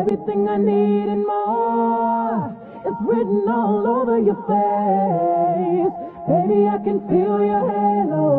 Everything I need and more. It's written all over your face. Baby, I can feel your halo.